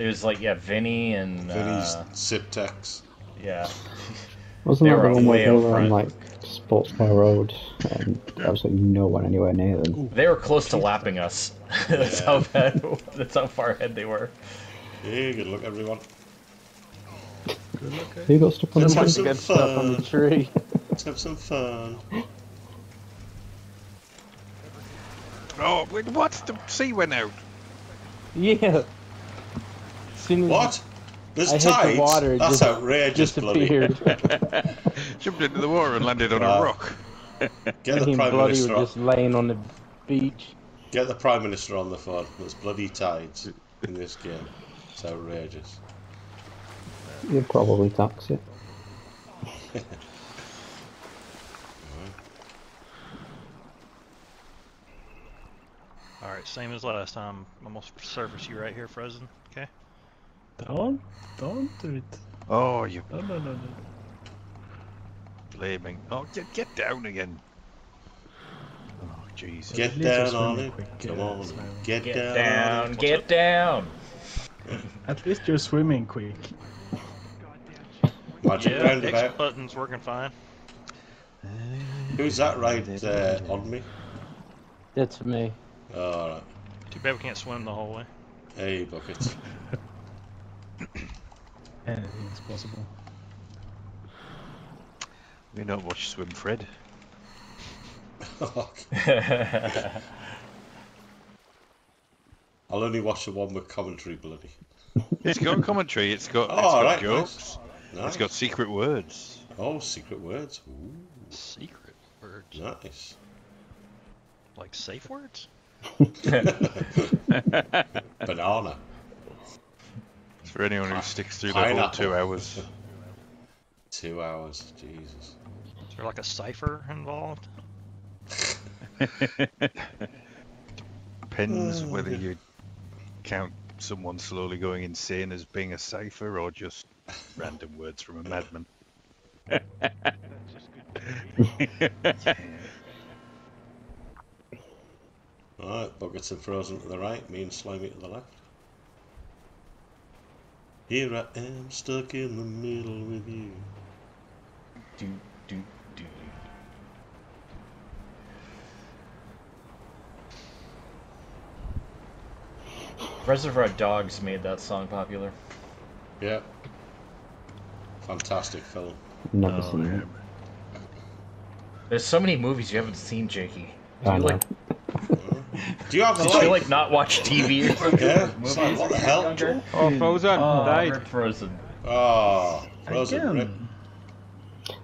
It was like yeah, Vinny and Vinny's uh, Siptex. yeah. Wasn't They that were the one where way they were on like Sports Car Road and there was like no one anywhere near them? They were close to lapping us. that's Yeah. how bad. That's how far ahead they were. Hey, good luck, everyone. Good luck. eh? Who got stuck on Let's the have some stuff on the fun. tree. Let's have some fun. Oh, wait, what? The sea went out. Yeah. As soon as What? There's I hit the tides? water, That's just outrageous, bloody. disappeared. Jumped into the water and landed on Wow. a uh, rock. Get the Prime Bloody Minister were on. just laying on the beach. Get the Prime Minister on the phone. There's bloody tides in this game. It's outrageous. You'd probably tax it. Alright, same as last time. I'm almost surface you right here, frozen. Okay. Don't, don't do it. Oh, you No, no, no, no. blaming. Oh, get, get down again. Oh, jeez. Get At least you're down on it. Come on. Get, Get down, down, on it. get down. At least you're swimming quick. Magic Yeah, X roundabout. button's working fine. Who's that right uh, on me? That's me. Alright. Too bad we can't swim the whole way. Hey, buckets. Anything is possible. We don't watch swim, Fred. I'll only watch the one with commentary, bloody. It's got commentary. It's got, Oh, it's got alright, jokes. Nice. It's got secret words. Oh, secret words. Ooh, Secret words. nice. Like safe words? Banana. For anyone who sticks through the whole two hours. Two hours. Jesus. Is there like a cipher involved? Depends Oh, whether you count someone slowly going insane as being a cipher or just random words from a madman. Alright, buckets and frozen to the right, me and slimy to the left. Here I am, stuck in the middle with you. do, do, do. Reservoir Dogs made that song popular. Yeah. Fantastic film. Never Oh, seen it. There's so many movies you haven't seen, Jakey. Do I you know. like, Do you have the did light? you like not watch TV or something? Yeah, Movies what the hell? Oh, Frozen Oh, died. Ah, Rick Frozen. Oh, frozen rip. Again,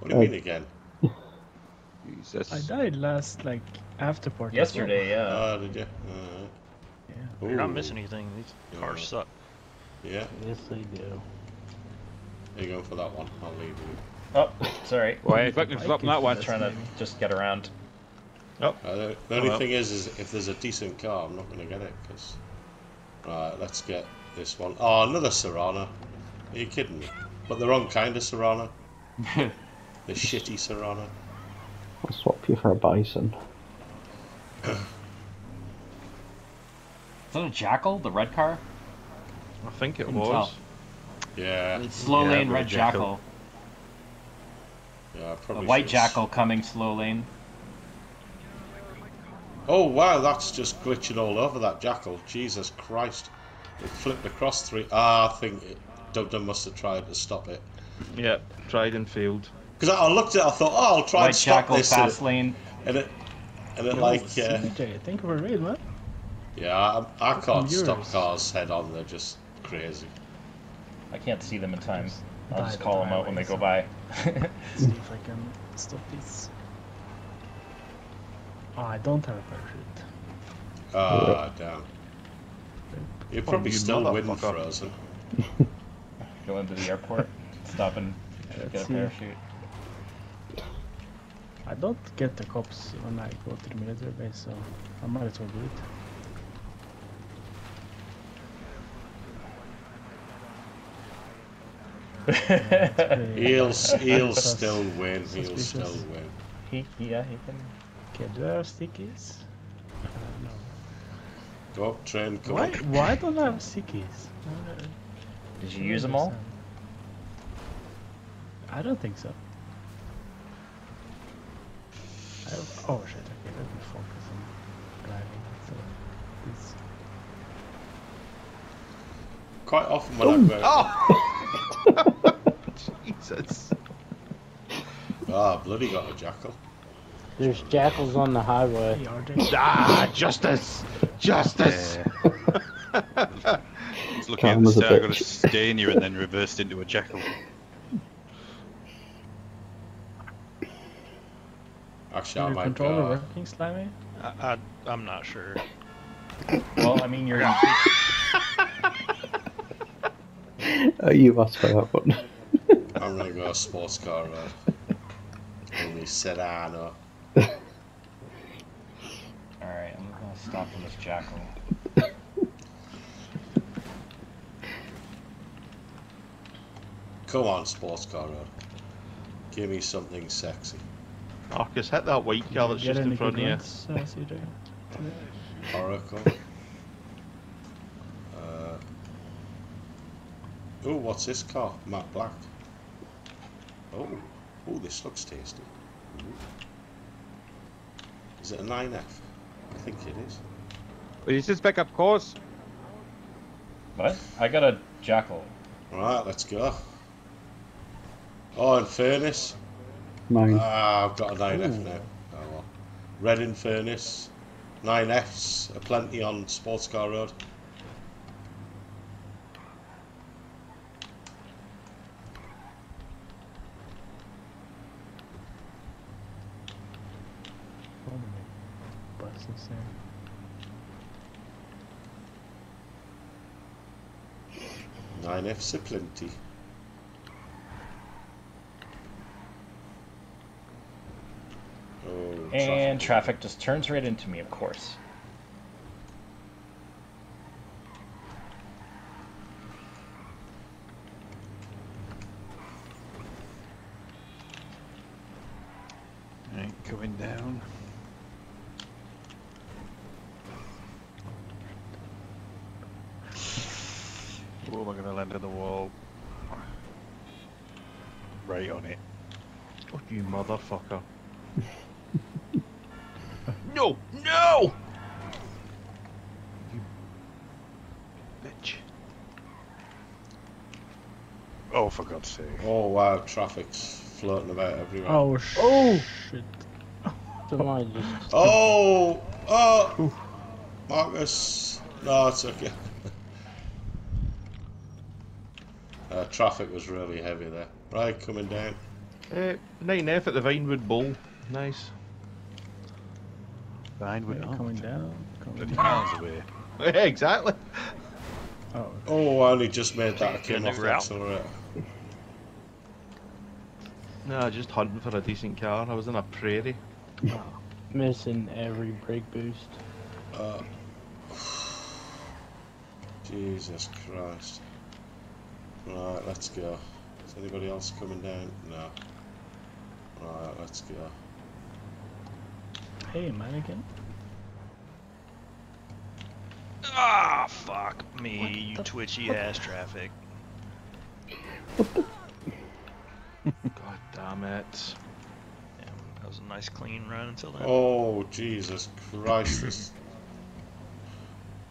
What do you mean uh, again? Jesus. I died last like after party. Yesterday, yeah. Oh, did you? Uh, Alright. Yeah. You're not missing anything. These cars suck. Yeah, Yes, they do. you're going for that one. I'll leave you. Oh, sorry. Why, fucking flop that one. Trying to just get around. Uh, the the only well. thing is, is if there's a decent car, I'm not going to get it. Cause... Right, let's get this one. Oh, another Serrano. Are you kidding me? But the wrong kind of Serrano. the shitty Serrano. I'll swap you for a bison. Is that a Jackal, the red car? I think it Couldn't was. tell. Yeah, It's slow Yeah, lane red red Jackal. Jackal. yeah, I A probably white should've- Jackal coming slow lane. Oh wow, that's just glitching all over that Jackal. Jesus Christ. It flipped across three. Ah, I think it, Dum Dum must have tried to stop it. Yeah, tried and failed. Because I, I looked at it, I thought, oh, I'll try White and stop Jackal this. fast And lane. it, and it, and it Yo, like, uh, CJ, thank you for raid, man. yeah, I, I can't stop cars head on. They're just crazy. I can't see them in time. I'll Die just the call them out when they go by. See if I can stop this. Oh, I don't have a parachute. Ah, damn. You're probably you still wind motherfucker. frozen. go into the airport, stop and get a see. parachute. I don't get the cops when I go to the military base, so I might as well do it. He'll, he'll still win. He'll still win. he, yeah, he can. Okay, do I have stickies? Uh, no. Go up, train, come Why, why don't I have stickies? Uh, Did you use them all? I don't think so. I don't, oh shit, okay, let me focus on driving. So, this, Quite often when I go, Oh! Jesus. ah, bloody got a jackal. There's jackals on the highway. Ah, justice! Justice! I was looking at Calm the as a start, I got a bitch. Stanier and then reversed into a jackal. Actually, I might controller go. working, Slimy? I, I, I'm not sure. Well, I mean, you're. Oh, you asked for that one. I'm gonna go sports car road. Only Sedano. Alright, I'm gonna stop on this jackal. Come on, sports car road. Give me something sexy. Marcus, hit that white car that's just in front of good you. ones, Oracle. Uh, oh, what's this car? Matte black. Oh, oh, this looks tasty. Ooh. Is it a 9F? I think it is. Is this back up course? What? I got a jackal. Alright, let's go. Oh, in fairness, Mine. ah, I've got a 9F Ooh. now. Oh well. Red Infernus. 9Fs are plenty on sports car road. Oh, my buses there. 9Fs are plenty. Oh, And traffic just turns right into me, of course. Right, going down. Oh, am I going to land on the wall? Right on it. Oh, you motherfucker. no! No! You bitch. Oh, for God's sake. Oh wow, traffic's floating about everywhere. Oh, sh- Oh! shit. Somebody just. Oh! Oh! Marcus! No, it's okay. uh, traffic was really heavy there. Right, coming down. Uh, 9F at the Vinewood Bowl. Nice. Vinewood. Yeah, Oh, coming down. Coming down. miles away. Yeah, exactly. Oh, Oh, I only just made that. I came off the route. accelerator. No, just hunting for a decent car. I was in a prairie. Missing every brake boost. Uh, Jesus Christ. Right, let's go. Is anybody else coming down? No. Right, let's go. hey, mannequin. Ah, fuck me, What you twitchy what- ass traffic. God damn it. Yeah, that was a nice clean run until then. Oh, Jesus Christ. There's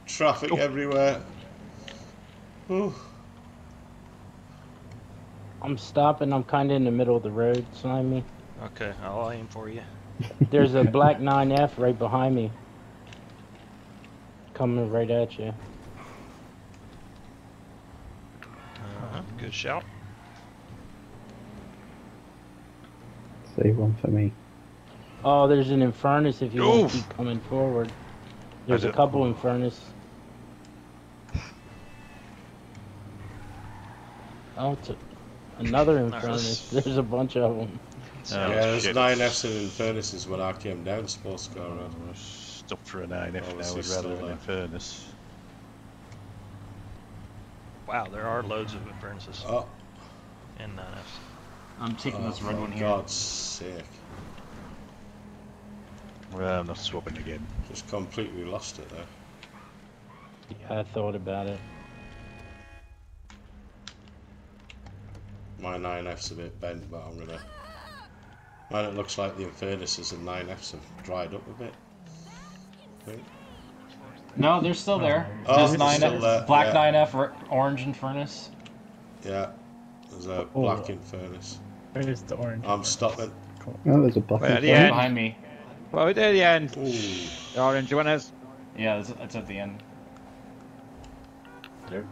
traffic Oh. everywhere. Ooh. I'm stopping. I'm kind of in the middle of the road, Slimy. Okay, I'll aim for you. There's a black 9F right behind me. Coming right at you. Uh-huh. Good shout. Save one for me. Oh, there's an Infernus if you want to keep coming forward. There's a don't- couple Infernus. Oh, it's a, another Infernus. There's a bunch of them. Oh, yeah, there's shit. nine Fs and Infernus when I came down sports car road. I'm stuck for a 9F now, Obviously I'd still rather an Infernus. Wow, there are loads of Infernuses Oh, and 9Fs. I'm taking oh this red one here. God's sake. Well, I'm not swapping again. Just completely lost it there. Yeah, I thought about it. my 9F's a bit bent, but I'm gonna. And it looks like the Infernuses and 9Fs have dried up a bit. I. No, they're still there. Oh, Just they're nine still there, Black yeah. 9F, orange Infernus. Yeah, there's a Oh. black Infernus. Where's the orange? I'm stopping. Oh, there's a black Wait, at the end. Behind me. Well, at the end. Ooh. The orange one is. Yeah, it's, it's at the end. So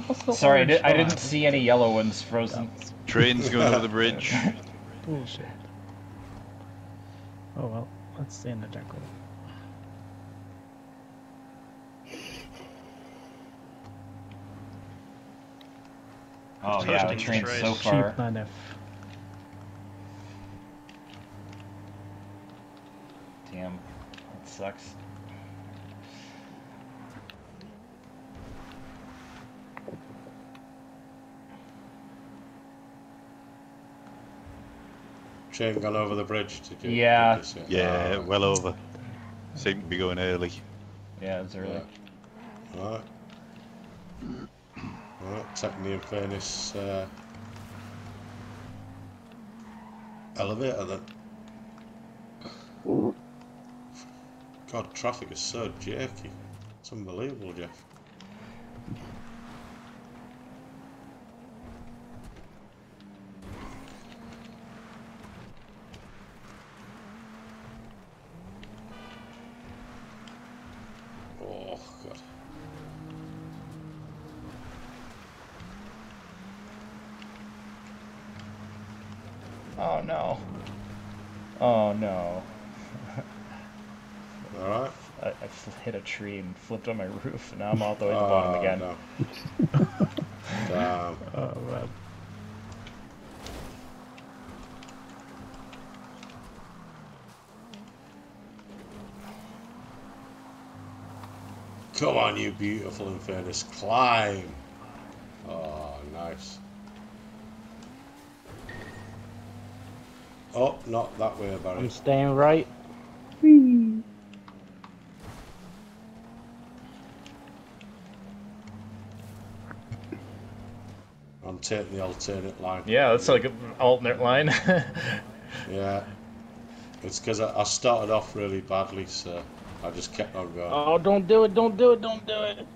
what's the Sorry, I, did, I didn't see any yellow ones frozen. Train's going over the bridge. Bullshit. Oh well, let's stay in the jungle. Oh Just yeah, the hosting this train's so far. Cheap 9F. Damn, that sucks. Train gone over the bridge. Did you? Yeah. did you? Yeah, Ah, well over. Seem to be going early. Yeah, it's early. Yeah. Right. Right, taking the Infernus uh, elevator then. God, traffic is so jerky. It's unbelievable, Jeff. Oh no. Oh no. Alright. I, I hit a tree and flipped on my roof, and now I'm all the way at the oh, bottom again. No. Damn. Oh man. Come on, you beautiful Infernus. Climb. Oh, nice. Oh, not that way, Barry. I'm staying right. I'm taking the alternate line. Yeah, that's like an alternate line. Yeah. It's because I, I started off really badly, so I just kept on going. Oh, don't do it! Don't do it! Don't do it!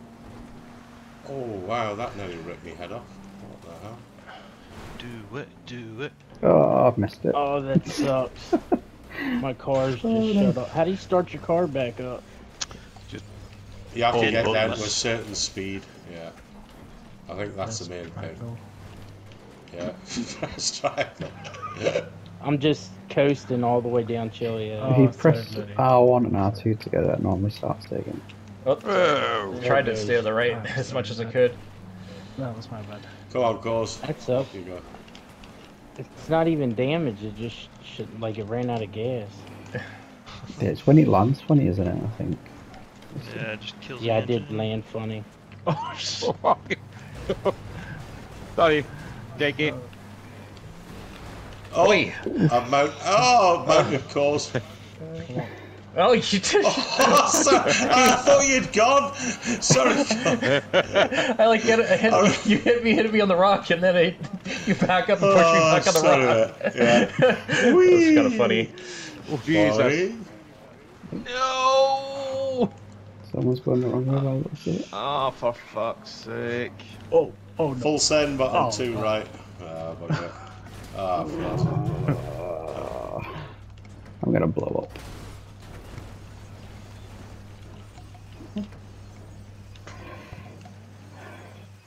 Oh, wow, that nearly ripped me head off. What the hell? Do it, do it. Oh, I've missed it. Oh, that sucks. My car's just Oh, no. shut up. How do you start your car back up? Just You have to get down to a certain speed. Yeah. I think that's the main thing. Yeah. Press triangle. I'm just coasting all the way down Chiliad. Oh, he pressed everybody. R1 and R2 together. It normally starts taking. oh, Oh, tried to stay to the right as much as I could. That was my bad. Come on, Cause. That sucks. You go. It's not even damage. It just should, like it ran out of gas. Yeah, it's when he lands funny, isn't it? I think. Yeah, it just kills Yeah, I did land funny. Oh, sorry. sorry, Jakey. Oh, I'm mount. Oh, mounted Cause. Oh, you did. Oh, sorry. I thought you'd gone. Sorry. I like hit, I hit you hit me, hit me on the rock, and then I, you back up and push me Oh, back on the sorry, rock. mate. Yeah. that was kind of funny. Oh, Jesus. Sorry. No! Someone's going the wrong way. by the looks. Oh, for fuck's sake. Oh, oh no. Full send, but I'm Oh, too oh. right. Ah, bugger. Ah, flat. Uh, I'm gonna blow up.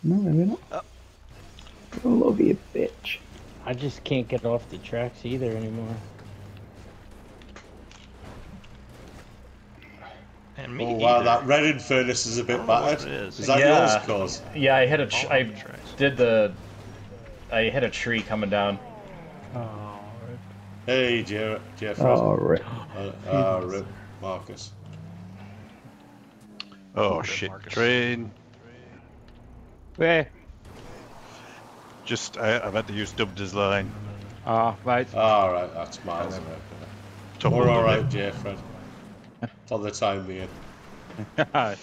No, maybe not. Oh, love you, bitch. I just can't get off the tracks either anymore. And me Oh wow, either. that red furnace is a bit I don't know what battered. it is. Is that Yeah. yours, Cause? Yeah, I hit a. Tr- I of the tracks. did the. I hit a tree coming down. Oh, Hey, Jeff. Jeff. Oh, rip. Uh, uh, rip, Marcus. oh Rip shit. Marcus. Train. Where? Just, I, I've had to use Dubda's line. Ah, right. All right, that's miles away. Top We're of all right. Jeff. Fred. For the time being.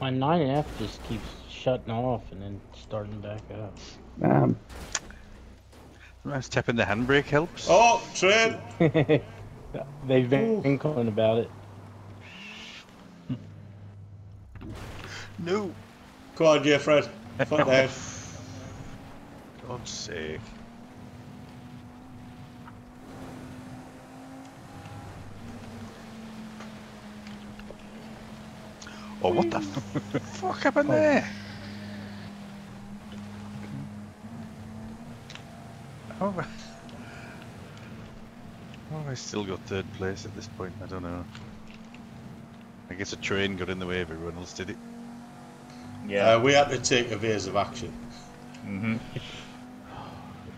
My 9F just keeps shutting off and then starting back up. Um, Sometimes tapping the handbrake helps. Oh, train! They've been inkling about it. No. Come on, dear Fred. Foot down. God's sake. Oh, what the fuck happened oh. there? How have I... How have I still got third place at this point? I don't know. I guess a train got in the way of everyone else, did it? Uh, we had to take evasive action. Mm-hmm.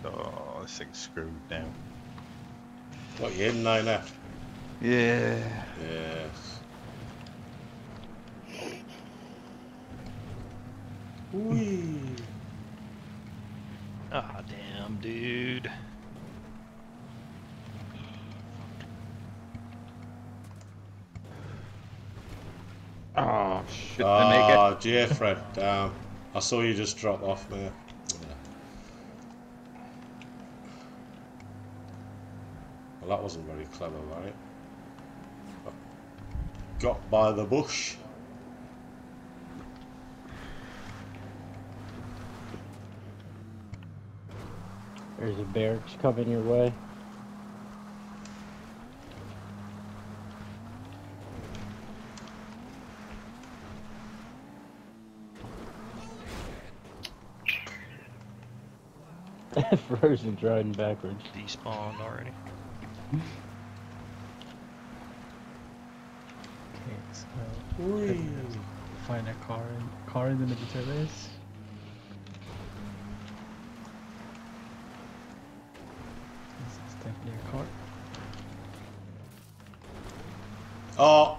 Oh, this thing's screwed now. What, you in 9F? Yeah. Yes. Whee! Ah, damn, dude. Oh, shit. I make it. Ah, J Fred, damn. I saw you just drop off, man. Well, that wasn't very clever, right? Got by the bush. There's a barracks coming your way. Frozen riding backwards. Despawned already. Okay, so let's find a car in, car in the military base. This is definitely a car. Oh,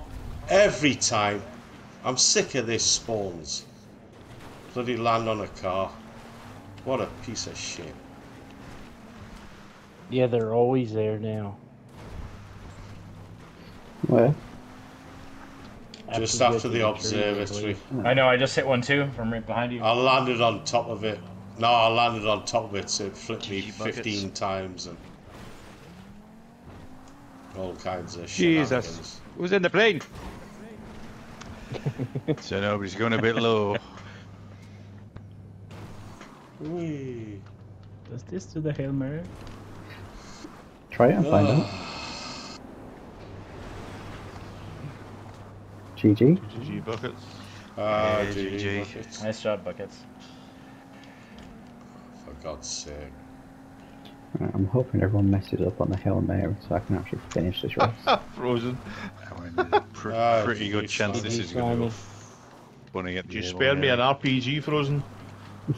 every time. I'm sick of this spawns. Bloody land on a car. What a piece of shit. Yeah, they're always there now. where? Just after get the to tree, I observatory. I know. I just hit one too from right behind you. I landed on top of it. No, I landed on top of it, so it flipped me 15 times and all kinds of shit. Jesus. Who's in the plane? So nobody's going a bit low. Whee. Does this do the Hail Mary? Try it and find out. GG. GG buckets. Ah, Yeah, GG GG. buckets. Nice job, buckets. For God's sake. Right, I'm hoping everyone messes up on the Hail Mary so I can actually finish this race. Frozen. I mean, there's a pr- Ah, pretty good chance this is going to Simon. go bunny at the You end spared me there. an RPG, Frozen. Do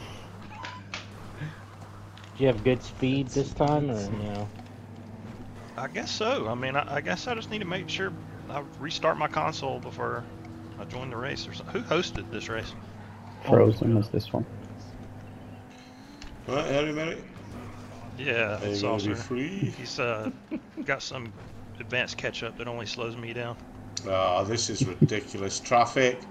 you have good speed this time, or you know? I guess so. I mean, I, I guess I just need to make sure I restart my console before I join the race or something. Who hosted this race? Frozen was this one. Right, Harry Mary? Yeah, Are you it's also free? he's uh got some advanced catch up that only slows me down. Ah, this is ridiculous. Traffic.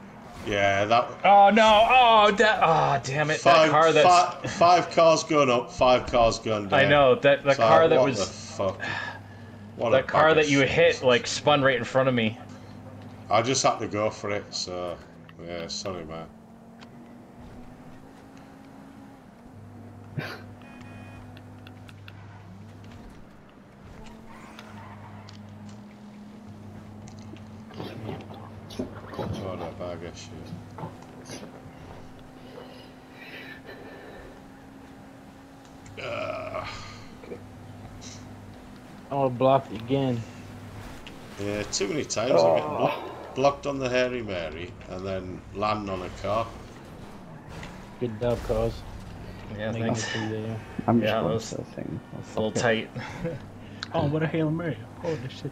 Yeah, that. Oh no! Oh, that! Oh, damn it! Five, that car that's. fi- five cars going up, five cars going down. I know that the It's like, car that what was The fuck? What a that car that you hit like spun right in front of me. I just had to go for it, so yeah, sorry, man. What a bag of shit. Ah, Oh, blocked again. yeah, too many times I'm getting oh. blo- blocked on the Hairy Mary and then land on a car. Good dub, cause. Yeah, Making thanks. I'm just Yeah, going those- to thing. It's a little tight. Oh, what a Hail Mary. Holy shit.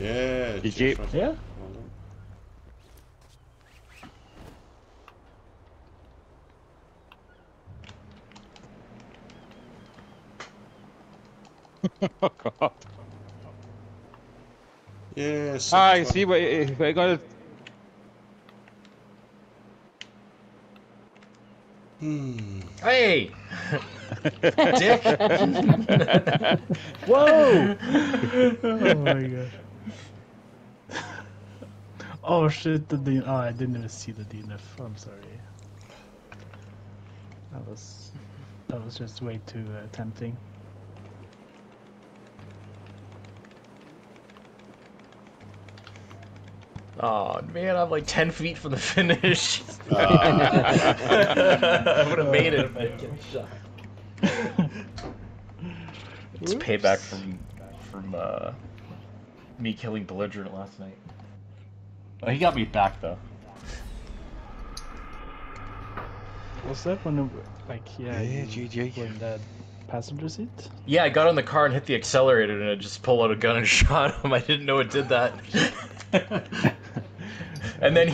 Yeah, GG. Jeffrey. Yeah? Oh god. Yes. I see what what I got. Hmm. Hey! Dick! Whoa! oh my god. Oh shit, the D- oh, I didn't even see the DNF. I'm sorry. That was that was just way too uh, tempting. Oh man, I'm like 10 feet from the finish. Ah. I would have made it if I didn't get shot. It's payback from from uh, me killing belligerent last night. Oh, he got me back though. Was that when it, like yeah, Yeah, you GG. were in that passenger seat? Yeah, I got in the car and hit the accelerator, and it just pulled out a gun and shot him. I didn't know it did that. And then he